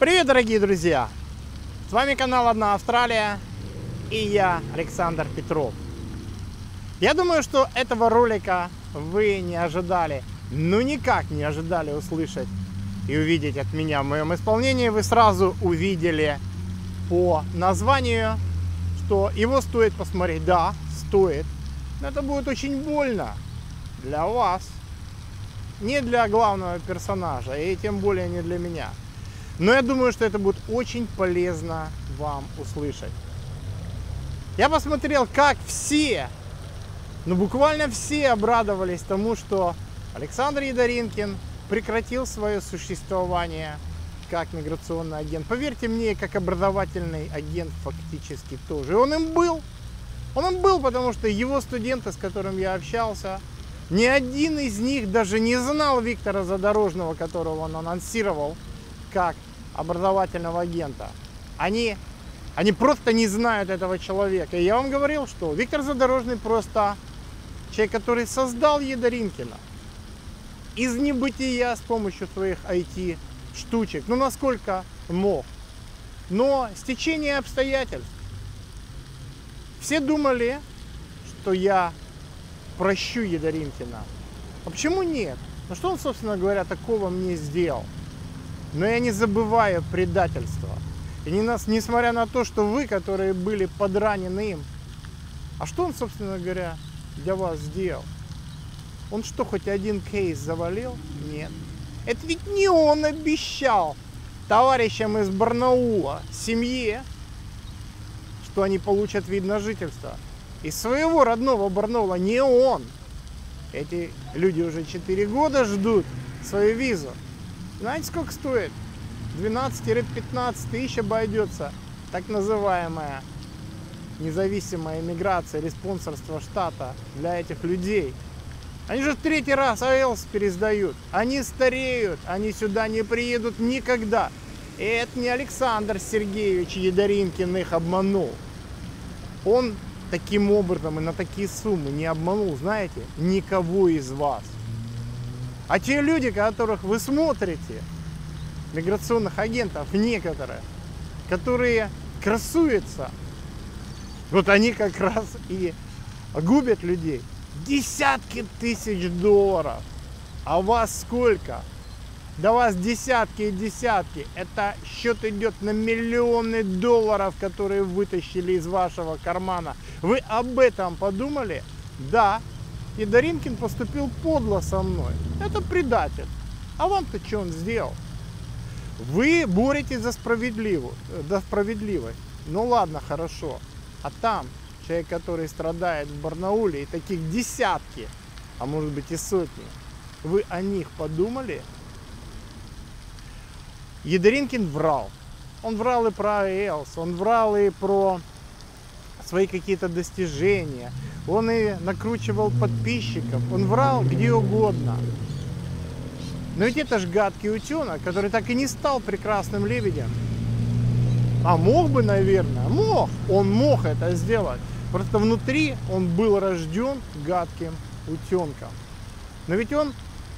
Привет, дорогие друзья! С вами канал Одна Австралия и я, Александр Петров. Я думаю, что этого ролика вы не ожидали, ну никак не ожидали услышать и увидеть от меня в моем исполнении. Вы сразу увидели по названию, что его стоит посмотреть. Да, стоит. Но это будет очень больно для вас. Не для главного персонажа, и тем более не для меня. Но я думаю, что это будет очень полезно вам услышать. Я посмотрел, как все, ну буквально все обрадовались тому, что Александр Едоринкин прекратил свое существование как миграционный агент. Поверьте мне, как образовательный агент фактически тоже. И он им был. Он им был, потому что его студенты, с которыми я общался, ни один из них даже не знал Виктора Задорожного, которого он анонсировал как образовательного агента. Они, они просто не знают этого человека. И я вам говорил, что Виктор Задорожный просто человек, который создал Едоринкина из небытия с помощью своих IT штучек. Ну, насколько мог. Но стечение обстоятельств. Все думали, что я прощу Едоринкина. А почему нет? Ну что он, собственно говоря, такого мне сделал? Но я не забываю предательство. И не нас, несмотря на то, что вы, которые были подранены им, а что он, собственно говоря, для вас сделал? Он что, хоть один кейс завалил? Нет. Это ведь не он обещал товарищам из Барнаула, семье, что они получат вид на жительство. Из своего родного Барнаула не он. Эти люди уже 4 года ждут свою визу. Знаете, сколько стоит? 12-15 тысяч обойдется так называемая независимая иммиграция или спонсорство штата для этих людей. Они же в третий раз АЭЛС пересдают. Они стареют, они сюда не приедут никогда. И это не Александр Сергеевич Едоринкин их обманул. Он таким образом и на такие суммы не обманул, знаете, никого из вас. А те люди, которых вы смотрите, миграционных агентов некоторые, которые красуются, вот они как раз и губят людей. Десятки тысяч долларов. А вас сколько? Да вас десятки и десятки. Это счет идет на миллионы долларов, которые вытащили из вашего кармана. Вы об этом подумали? Да, и Даринкин поступил подло со мной. Это предатель. А вам-то что он сделал? Вы боретесь за, справедливую, за справедливость. Ну ладно, хорошо. А там человек, который страдает в Барнауле, и таких десятки, а может быть и сотни. Вы о них подумали? Едоринкин врал. Он врал и про АЭЛС, он врал и про свои какие-то достижения. Он и накручивал подписчиков. Он врал где угодно. Но ведь это ж гадкий утенок, который так и не стал прекрасным лебедем. А мог бы, наверное, мог. Он мог это сделать. Просто внутри он был рожден гадким утенком. Но ведь он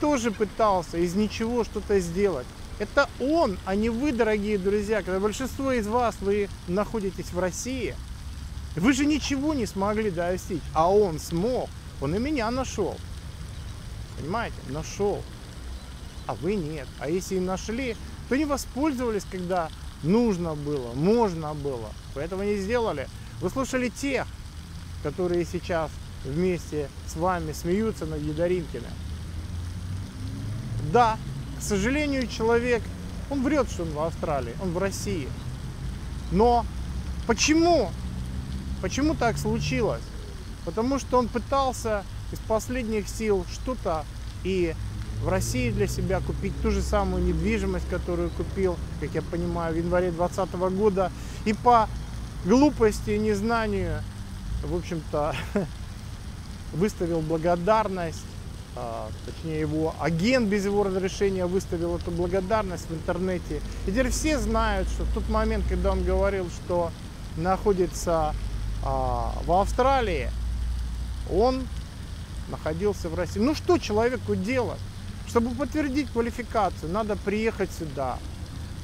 тоже пытался из ничего что-то сделать. Это он, а не вы, дорогие друзья. Когда большинство из вас, вы находитесь в России – вы же ничего не смогли достичь, а он смог. Он и меня нашел. Понимаете? Нашел. А вы нет. А если и нашли, то не воспользовались, когда нужно было, можно было. Поэтому не сделали. Вы слушали тех, которые сейчас вместе с вами смеются над Едоринкиным. Да, к сожалению, человек, он врет, что он в Австралии, он в России. Но почему Почему так случилось? Потому что он пытался из последних сил что-то и в России для себя купить ту же самую недвижимость, которую купил, как я понимаю, в январе 2020 года. И по глупости и незнанию, в общем-то, выставил благодарность, а, точнее его агент без его разрешения выставил эту благодарность в интернете. И теперь все знают, что в тот момент, когда он говорил, что находится а, в Австралии, он находился в России. Ну что человеку делать? Чтобы подтвердить квалификацию, надо приехать сюда,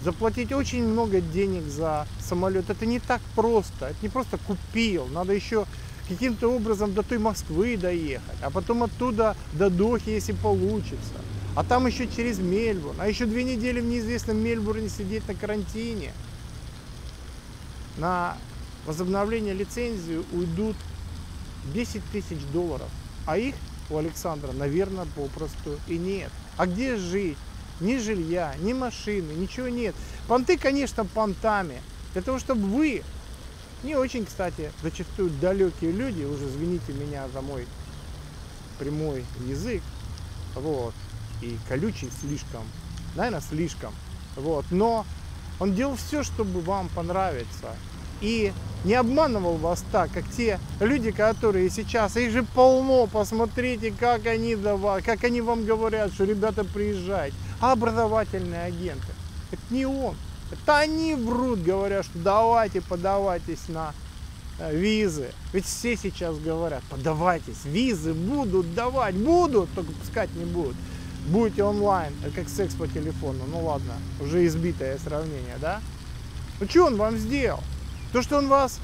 заплатить очень много денег за самолет. Это не так просто. Это не просто купил. Надо еще каким-то образом до той Москвы доехать, а потом оттуда до Дохи, если получится. А там еще через Мельбурн. А еще две недели в неизвестном Мельбурне сидеть на карантине. На возобновление лицензии уйдут 10 тысяч долларов. А их у Александра, наверное, попросту и нет. А где жить? Ни жилья, ни машины, ничего нет. Понты, конечно, понтами. Для того, чтобы вы, не очень, кстати, зачастую далекие люди, уже извините меня за мой прямой язык, вот, и колючий слишком, наверное, слишком, вот, но он делал все, чтобы вам понравиться. И не обманывал вас так, как те люди, которые сейчас, их же полно, посмотрите, как они, давай, как они вам говорят, что ребята приезжайте. А образовательные агенты, это не он, это они врут, говорят, что давайте, подавайтесь на э, визы. Ведь все сейчас говорят, подавайтесь, визы будут давать, будут, только пускать не будут. Будете онлайн, как секс по телефону. Ну ладно, уже избитое сравнение, да? Ну что он вам сделал? То, что он вас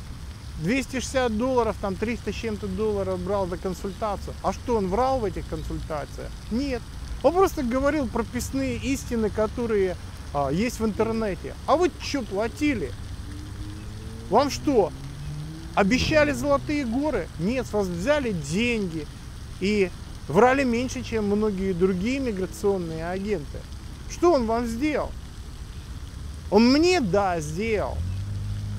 260 долларов, там 300 с чем-то долларов брал за консультацию. А что, он врал в этих консультациях? Нет. Он просто говорил прописные истины, которые а, есть в интернете. А вы что платили? Вам что, обещали золотые горы? Нет, с вас взяли деньги и врали меньше, чем многие другие миграционные агенты. Что он вам сделал? Он мне, да, сделал.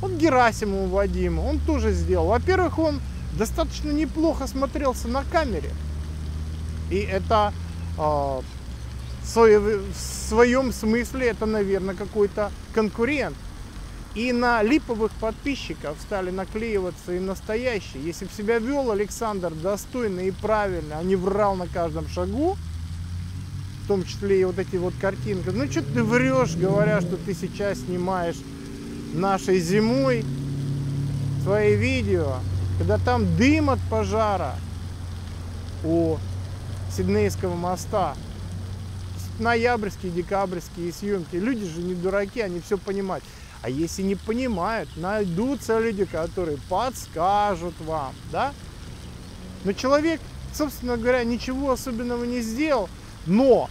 Вот Герасимову Вадиму, он тоже сделал. Во-первых, он достаточно неплохо смотрелся на камере. И это э, в своем смысле это, наверное, какой-то конкурент. И на липовых подписчиков стали наклеиваться и настоящие. Если бы себя вел Александр достойно и правильно, а не врал на каждом шагу, в том числе и вот эти вот картинки. Ну что ты врешь, говоря, что ты сейчас снимаешь нашей зимой свои видео, когда там дым от пожара у Сиднейского моста. Ноябрьские, декабрьские съемки. Люди же не дураки, они все понимают. А если не понимают, найдутся люди, которые подскажут вам, да? Но человек, собственно говоря, ничего особенного не сделал, но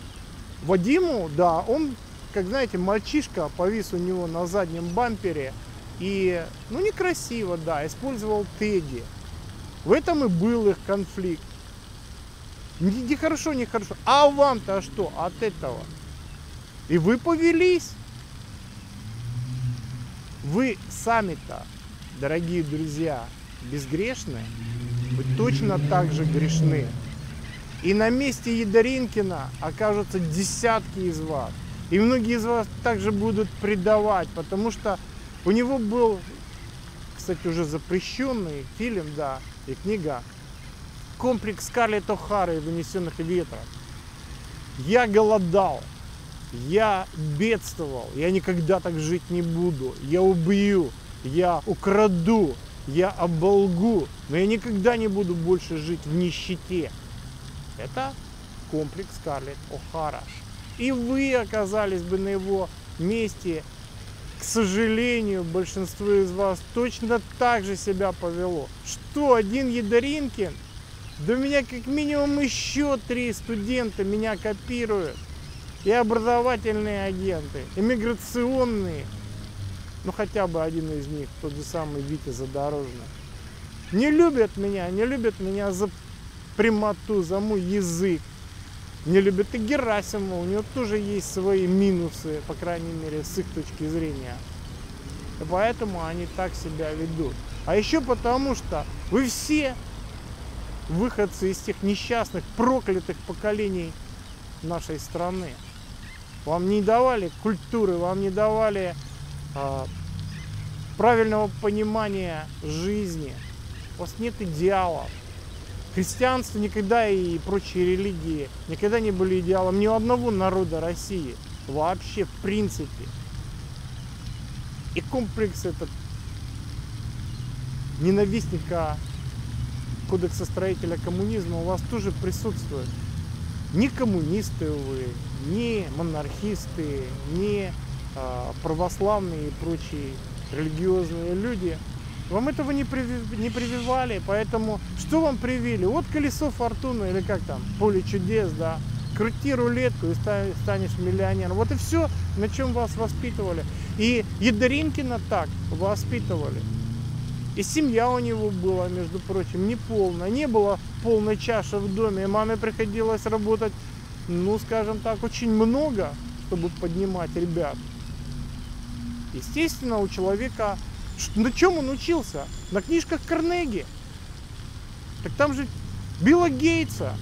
Вадиму, да, он как знаете, мальчишка повис у него на заднем бампере и, ну, некрасиво, да, использовал Тедди. В этом и был их конфликт. Не, не хорошо, не хорошо. А вам-то что от этого? И вы повелись. Вы сами-то, дорогие друзья, безгрешны. Вы точно так же грешны. И на месте Едаринкина окажутся десятки из вас. И многие из вас также будут предавать, потому что у него был, кстати, уже запрещенный фильм, да, и книга «Комплекс Скарлетт О'Хары вынесенных ветром». Я голодал, я бедствовал, я никогда так жить не буду, я убью, я украду, я оболгу, но я никогда не буду больше жить в нищете. Это комплекс Скарлетт О'Хара и вы оказались бы на его месте, к сожалению, большинство из вас точно так же себя повело. Что, один Едаринкин? Да у меня как минимум еще три студента меня копируют. И образовательные агенты, иммиграционные. Ну хотя бы один из них, тот же самый Витя Задорожный. Не любят меня, не любят меня за прямоту, за мой язык не любят и Герасимова, у него тоже есть свои минусы, по крайней мере, с их точки зрения. И поэтому они так себя ведут. А еще потому, что вы все выходцы из тех несчастных, проклятых поколений нашей страны. Вам не давали культуры, вам не давали а, правильного понимания жизни. У вас нет идеалов. Христианство никогда и прочие религии никогда не были идеалом ни у одного народа России. Вообще, в принципе. И комплекс этот ненавистника кодекса строителя коммунизма у вас тоже присутствует. Ни коммунисты вы, ни монархисты, ни а, православные и прочие религиозные люди, вам этого не, приви- не прививали, поэтому что вам привили? Вот колесо фортуны или как там, поле чудес, да, крути рулетку и ста- станешь миллионером. Вот и все, на чем вас воспитывали. И Едаринкина так воспитывали. И семья у него была, между прочим, не полная. Не было полной чаши в доме. И маме приходилось работать, ну, скажем так, очень много, чтобы поднимать ребят. Естественно, у человека... На чем он учился? На книжках Карнеги. Так там же Билла Гейтса,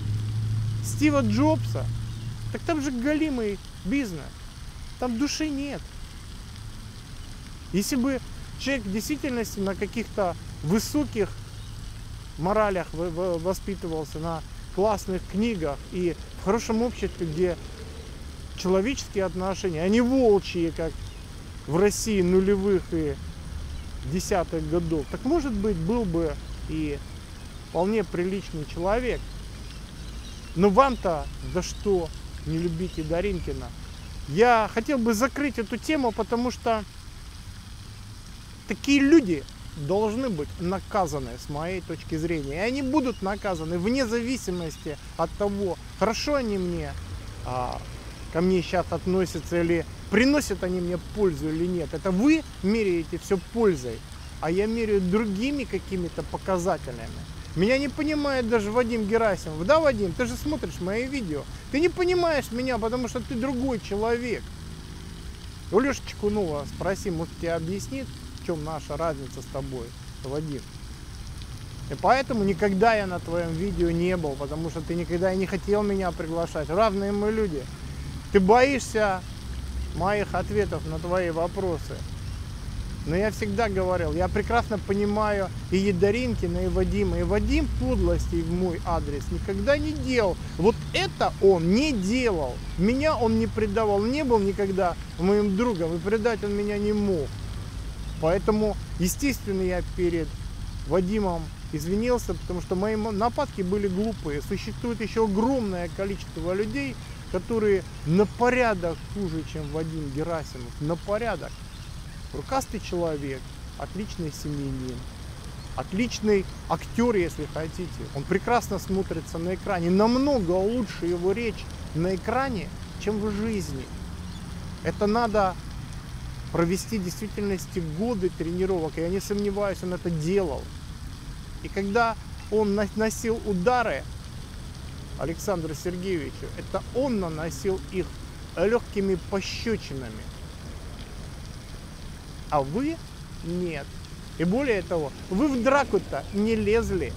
Стива Джобса. Так там же голимый бизнес. Там души нет. Если бы человек в действительности на каких-то высоких моралях воспитывался, на классных книгах и в хорошем обществе, где человеческие отношения, а не волчьи, как в России нулевых и десятых годов, так может быть был бы и вполне приличный человек. Но вам-то за что не любите Даринкина? Я хотел бы закрыть эту тему, потому что такие люди должны быть наказаны с моей точки зрения. И они будут наказаны вне зависимости от того, хорошо они мне, а, ко мне сейчас относятся или приносят они мне пользу или нет. Это вы меряете все пользой, а я меряю другими какими-то показателями. Меня не понимает даже Вадим Герасимов. Да, Вадим, ты же смотришь мои видео. Ты не понимаешь меня, потому что ты другой человек. У Леши Чекунова спроси, может тебе объяснит, в чем наша разница с тобой, Вадим. И поэтому никогда я на твоем видео не был, потому что ты никогда и не хотел меня приглашать. Равные мы люди. Ты боишься моих ответов на твои вопросы. Но я всегда говорил, я прекрасно понимаю и Едаринкина, и Вадима. И Вадим подлостей в мой адрес никогда не делал. Вот это он не делал. Меня он не предавал, не был никогда моим другом, и предать он меня не мог. Поэтому, естественно, я перед Вадимом извинился, потому что мои нападки были глупые. Существует еще огромное количество людей, которые на порядок хуже, чем Вадим Герасимов. На порядок. Рукастый человек, отличный семьянин, отличный актер, если хотите. Он прекрасно смотрится на экране. Намного лучше его речь на экране, чем в жизни. Это надо провести в действительности годы тренировок. Я не сомневаюсь, он это делал. И когда он наносил удары Александру Сергеевичу, это он наносил их легкими пощечинами. А вы нет. И более того, вы в драку-то не лезли.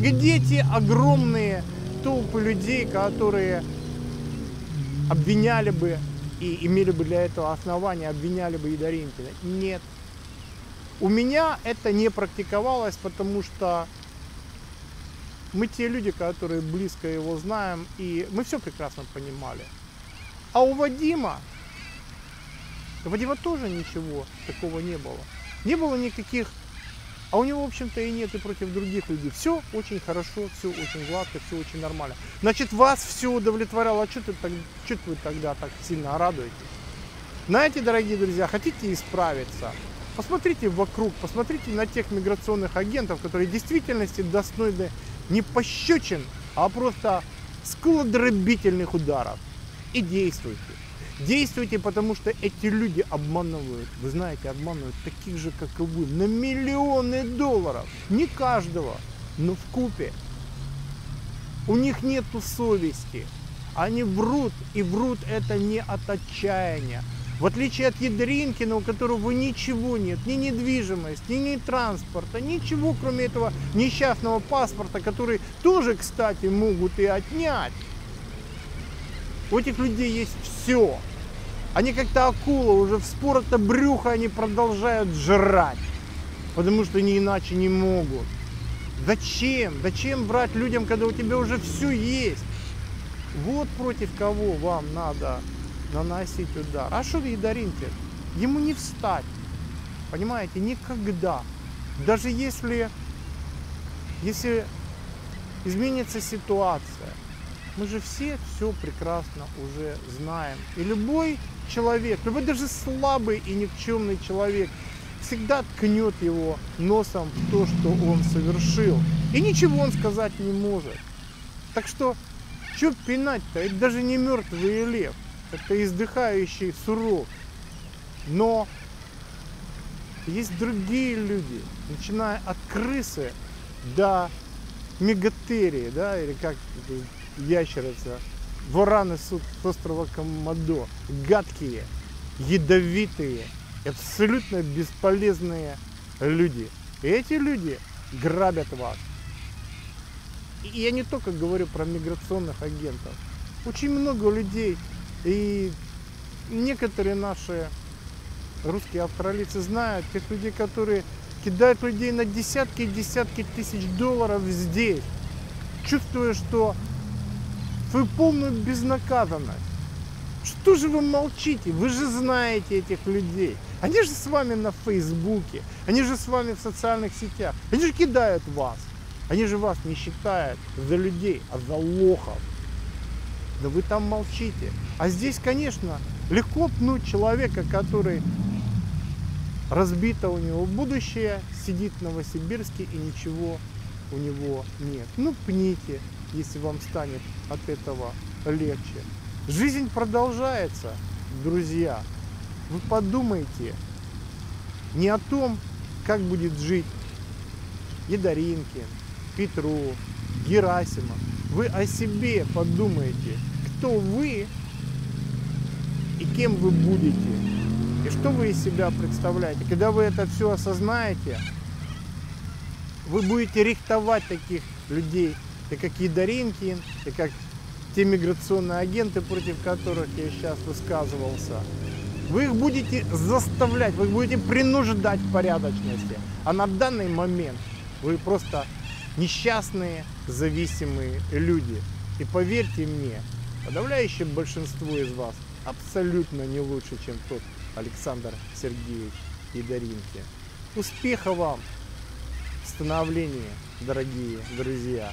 Где те огромные толпы людей, которые обвиняли бы и имели бы для этого основания, обвиняли бы Едаринкина? Нет. У меня это не практиковалось, потому что мы те люди, которые близко его знаем, и мы все прекрасно понимали. А у Вадима, у Вадима тоже ничего такого не было. Не было никаких, а у него, в общем-то, и нет и против других людей. Все очень хорошо, все очень гладко, все очень нормально. Значит, вас все удовлетворяло, а что вы тогда так сильно радуетесь? Знаете, дорогие друзья, хотите исправиться? Посмотрите вокруг, посмотрите на тех миграционных агентов, которые в действительности достойны не пощечин, а просто скулодробительных ударов. И действуйте. Действуйте, потому что эти люди обманывают. Вы знаете, обманывают таких же, как и вы, на миллионы долларов. Не каждого, но в купе. У них нету совести. Они врут, и врут это не от отчаяния. В отличие от Ядринкина, у которого ничего нет, ни недвижимости, ни транспорта, ничего, кроме этого несчастного паспорта, который тоже, кстати, могут и отнять. У этих людей есть все. Они как-то акула, уже вспорото брюхо они продолжают жрать. Потому что они иначе не могут. Зачем? Зачем брать людям, когда у тебя уже все есть? Вот против кого вам надо наносить удар. А что Едаринкин? Ему не встать. Понимаете, никогда. Даже если, если изменится ситуация, мы же все все прекрасно уже знаем. И любой человек, любой даже слабый и никчемный человек всегда ткнет его носом в то, что он совершил. И ничего он сказать не может. Так что, что пинать-то? Это даже не мертвый лев. Это издыхающий сурок. Но есть другие люди, начиная от крысы до мегатерии, да, или как ящерица, вараны с острова Комодо, гадкие, ядовитые, абсолютно бесполезные люди. И эти люди грабят вас. И я не только говорю про миграционных агентов. Очень много людей, и некоторые наши русские австралийцы знают тех людей, которые кидают людей на десятки и десятки тысяч долларов здесь, чувствуя, что вы полную безнаказанность. Что же вы молчите? Вы же знаете этих людей. Они же с вами на Фейсбуке, они же с вами в социальных сетях, они же кидают вас. Они же вас не считают за людей, а за лохов. Да вы там молчите. А здесь, конечно, легко пнуть человека, который разбито у него будущее, сидит в Новосибирске и ничего у него нет. Ну, пните, если вам станет от этого легче. Жизнь продолжается, друзья. Вы подумайте не о том, как будет жить Едаринкин, Петров, Герасимов. Вы о себе подумайте, кто вы и кем вы будете. И что вы из себя представляете? Когда вы это все осознаете, вы будете рихтовать таких людей, и как Едаринкин, и как те миграционные агенты, против которых я сейчас высказывался. Вы их будете заставлять, вы их будете принуждать к порядочности. А на данный момент вы просто несчастные, зависимые люди. И поверьте мне, подавляющее большинство из вас абсолютно не лучше, чем тот Александр Сергеевич Идоринки. Успеха вам в становлении, дорогие друзья!